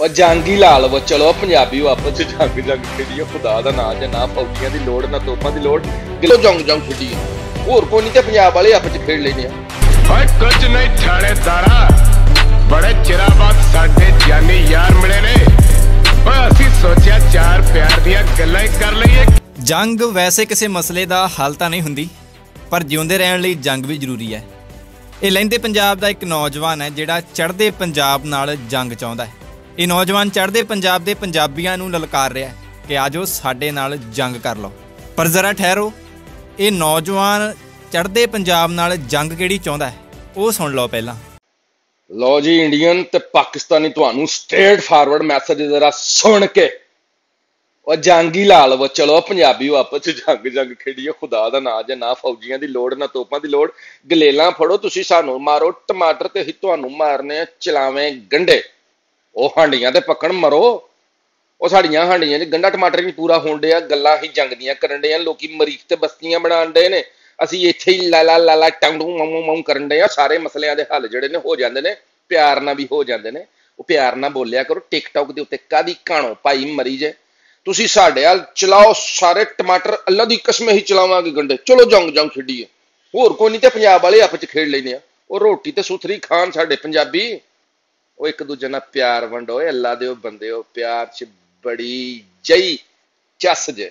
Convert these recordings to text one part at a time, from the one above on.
ਉਹ ਜੰਗੀ ਲਾ ਲਵੋ ਚਲੋ ਪੰਜਾਬੀ ਆਪਸ ਚ ਜੰਗ ਜੰਗ ਖੇਡੀਏ ਖੁਦਾ ਦਾ ਨਾਂ ਜੇ ਨਾ ਫੌਜੀਆਂ ਦੀ ਲੋੜ ਨਾ ਤੋਪਾਂ ਦੀ ਲੋੜ ਗਿਲੋ ਜੰਗ ਜੰਗ ਖੇਡੀਏ। ਹੋਰ ਕੋਈ ਨਹੀਂ ਤੇ ਪੰਜਾਬ ਵਾਲੇ ਆਪਸ ਚ ਖੇਡ ਲੈਨੇ ਆ। ਓਏ ਕੁਝ ਨਹੀਂ ਥਾਣੇਦਾਰਾ ਬੜੇ ਚਿਰਾਂ ਬਾਅਦ ਸਾਡੇ ਜਾਨੀ ਯਾਰ ਮਿਲੇ ਨੇ। ਓਏ ਅਸੀਂ ਸੋਚਿਆ ਚਾਰ ਪਿਆਰ ਦੀਆਂ ਗੱਲਾਂ ਹੀ ਕਰ ਲਈਏ। ਜੰਗ ਵੈਸੇ ਕਿਸੇ ਮਸਲੇ ਦਾ ਹੱਲ ਤਾਂ ਨਹੀਂ ਹੁੰਦੀ ਪਰ ਜਿਉਂਦੇ ਰਹਿਣ ਲਈ ਜੰਗ ਵੀ ਜ਼ਰੂਰੀ ਹੈ। ਇਹ ਲਹਿੰਦੇ ਪੰਜਾਬ ਦਾ ਇੱਕ ਨੌਜਵਾਨ ਹੈ ਜਿਹੜਾ ਚੜ੍ਹਦੇ ਪੰਜਾਬ ਨਾਲ ਜੰਗ ਚਾਹੁੰਦਾ ਹੈ। ਇਹ ਨੌਜਵਾਨ ਚੜ੍ਹਦੇ ਪੰਜਾਬ ਦੇ ਪੰਜਾਬੀਆਂ ਨੂੰ ਲਲਕਾਰ ਰਿਹਾ ਹੈ ਕਿ ਆਜੋ ਸਾਡੇ ਨਾਲ ਜੰਗ ਕਰ ਲਓ। ਪਰ ਜ਼ਰਾ ਠਹਿਰੋ, ਇਹ ਨੌਜਵਾਨ ਚੜ੍ਹਦੇ ਪੰਜਾਬ ਨਾਲ ਜੰਗ ਕਿਹੜੀ ਚਾਹੁੰਦਾ ਹੈ? ਉਹ ਸੁਣ ਲਓ ਪਹਿਲਾਂ। ਲਓ ਜੀ, ਇੰਡੀਅਨ ਤੇ ਪਾਕਿਸਤਾਨੀ ਤੁਹਾਨੂੰ ਸਟ੍ਰੇਟ ਫਾਰਵਰਡ ਮੈਸੇਜ ਜ਼ਰਾ ਸੁਣ ਕੇ। ਉਹ ਜੰਗ ਹੀ ਲਾ ਲਵੋ, ਚਲੋ ਪੰਜਾਬੀ ਆਪਸ ਚ ਜੰਗ ਜੰਗ ਖੇਡੀਏ, ਖੁਦਾ ਦਾ ਨਾਜ ਜੇ ਨਾ ਫੌਜੀਆਂ ਦੀ ਲੋੜ, ਨਾ ਤੋਪਾਂ ਦੀ ਲੋੜ। ਗਲੇਲਾਂ ਫੜੋ, ਤੁਸੀਂ ਸਾਨੂੰ ਮਾਰੋ, ਟਮਾਟਰ ਤੇ ਹੀ ਤੁਹਾਨੂੰ ਮਾਰਨੇ ਚਲਾਵੇਂ ਗੰਡੇ। ਉਹ ਹਾਂਡੀਆਂ ਤੇ ਪੱਕਣ ਮਰੋ। ਉਹ ਸਾਡੀਆਂ ਹਾਂਡੀਆਂ 'ਚ ਗੰਡਾ ਟਮਾਟਰ ਵੀ ਪੂਰਾ ਹੋਣ ਡਿਆ, ਗੱਲਾਂ ਹੀ ਜੰਗ ਦੀਆਂ ਕਰਨ ਡਿਆ, ਲੋਕੀ ਮਰੀਖ ਤੇ ਬਸਤੀਆਂ ਬਣਾਉਣ ਡੇ ਨੇ। ਅਸੀਂ ਇੱਥੇ ਹੀ ਲਾ ਲਾ ਲਾ ਲਾ ਟੰਗੂ ਮਮੂ ਮਮ ਕਰਨ ਡੇ ਆ, ਸਾਰੇ ਮਸਲਿਆਂ ਦੇ ਹੱਲ ਜਿਹੜੇ ਨੇ ਹੋ ਜਾਂਦੇ ਨੇ, ਪਿਆਰ ਨਾਲ ਵੀ ਹੋ ਜਾਂਦੇ ਨੇ। ਉਹ ਪਿਆਰ ਨਾਲ ਬੋਲਿਆ ਕਰੋ, ਟਿਕਟੌਕ ਦੇ ਉੱਤੇ ਕਾਦੀ ਕਾਣੋ ਭਾਈ ਮਰੀ ਜੇ। ਤੁਸੀਂ ਸਾਡੇ ਹਾਲ ਚਲਾਓ ਸਾਰੇ ਟਮਾਟਰ ਅੱਲਾ ਦੀ ਕਸਮ ਹੀ ਚਲਾਵਾਂਗੇ ਗੰਡੇ ਚਲੋ ਜੰਗ ਜੰਗ ਖੇਡੀਏ। ਹੋਰ ਕੋਈ ਨਹੀਂ ਤੇ ਪੰਜਾਬ ਵਾਲੇ ਆਪ ਚ ਖੇਡ ਲੈਨੇ ਆ। ਉਹ ਰੋਟੀ ਤੇ ਸੁਥਰੀ ਖਾਣ ਸਾਡੇ ਪੰਜਾਬੀ। ਉਹ ਇੱਕ ਦੂਜੇ ਨਾਲ ਪਿਆਰ ਵੰਡੋ ਏ ਅੱਲਾ ਦੇ ਉਹ ਬੰਦੇ ਪਿਆਰ ਚ ਬੜੀ ਜਈ ਚੱਸ ਜੇ,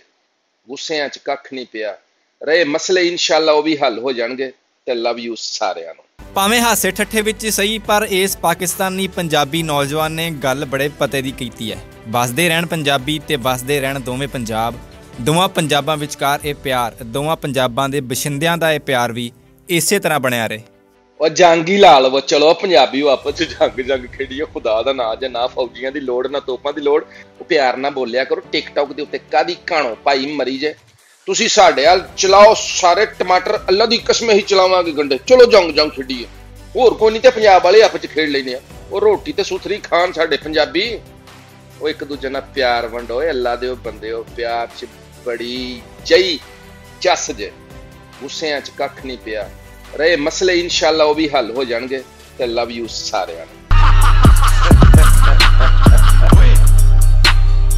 ਗੁੱਸਿਆਂ ਚ ਕੱਖ ਨਹੀਂ ਪਿਆ। ਰਹੇ ਮਸਲੇ ਇਨਸ਼ਾਅੱਲਾ ਉਹ ਵੀ ਹੱਲ ਹੋ ਜਾਣਗੇ ਤੇ ਲਵ ਯੂ ਸਾਰਿਆਂ ਨੂੰ। ਭਾਵੇਂ ਹਾਸੇ ਠੱਠੇ ਵਿੱਚ ਸਹੀ, ਪਰ ਇਸ ਪਾਕਿਸਤਾਨੀ ਪੰਜਾਬੀ ਨੌਜਵਾਨ ਨੇ ਗੱਲ ਬੜੇ ਪਤੇ ਦੀ ਕੀਤੀ ਹੈ। ਵਸਦੇ ਰਹਿਣ ਪੰਜਾਬੀ ਤੇ ਵਸਦੇ ਰਹਿਣ ਦੋਵੇਂ ਪੰਜਾਬ। ਦੋਵਾਂ ਪੰਜਾਬਾਂ ਵਿਚਕਾਰ ਇਹ ਪਿਆਰ, ਦੋਵਾਂ ਪੰਜਾਬਾਂ ਦੇ ਬਸ਼ਿੰਦਿਆਂ ਦਾ ਇਹ ਪਿਆਰ ਵੀ ਇਸੇ ਤਰ੍ਹਾਂ ਬਣਿਆ ਰਹੇ। ਉਹ ਜੰਗ ਹੀ ਲਾ ਲਵੋ ਚਲੋ ਪੰਜਾਬੀ ਆਪਸ ਚ ਜੰਗ ਜੰਗ ਖੇਡੀਏ ਖੁਦਾ ਦਾ ਨਾਂ ਜੇ, ਨਾ ਫੌਜੀਆਂ ਦੀ ਲੋੜ, ਨਾ ਤੋਪਾਂ ਦੀ ਲੋੜ, ਉਹ ਪਿਆਰ ਨਾਲ ਬੋਲਿਆ ਕਰੋ, ਟਿਕਟੌਕ ਦੇ ਉੱਤੇ ਕਾਦੀ ਕਾਣੋ, ਭਾਈ ਮਰੀ ਜੇ। ਤੁਸੀਂ ਸਾਡੇ ਹਾਲ ਚਲਾਓ, ਸਾਰੇ ਟਮਾਟਰ ਅੱਲਾ ਦੀ ਕਸਮ ਹੀ ਚਲਾਵਾਂਗੇ ਗੰਡੇ। ਚਲੋ ਜੰਗ ਜੰਗ ਖੇਡੀਏ। ਹੋਰ ਕੋਈ ਨਹੀਂ ਤੇ ਪੰਜਾਬ ਵਾਲੇ ਆਪਸ ਚ ਖੇਡ ਲੈਨੇ ਆ। ਉਹ ਰੋਟੀ ਤੇ ਸੁਥਰੀ ਖਾਣ ਸਾਡੇ ਪੰਜਾਬੀ। ਉਹ ਇੱਕ ਦੂਜੇ ਨਾਲ ਪਿਆਰ ਵੰਡੋ ਏ ਅੱਲਾ ਦੇ ਉਹ ਬੰਦੇ, ਉਹ ਪਿਆਰ ਚ ਬੜੀ ਜਈ ਚੱਸ ਜੇ। ਗੁੱਸਿਆਂ ਚ ਕੱਖ ਨਹੀਂ ਪਿਆ। ਰਹੇ ਮਸਲੇ ਇਨਸ਼ਾਅੱਲਾ ਉਹ ਵੀ ਹੱਲ ਹੋ ਜਾਣਗੇ। ਤੇ ਲਵ ਯੂ ਸਾਰਿਆਂ ਨੂੰ।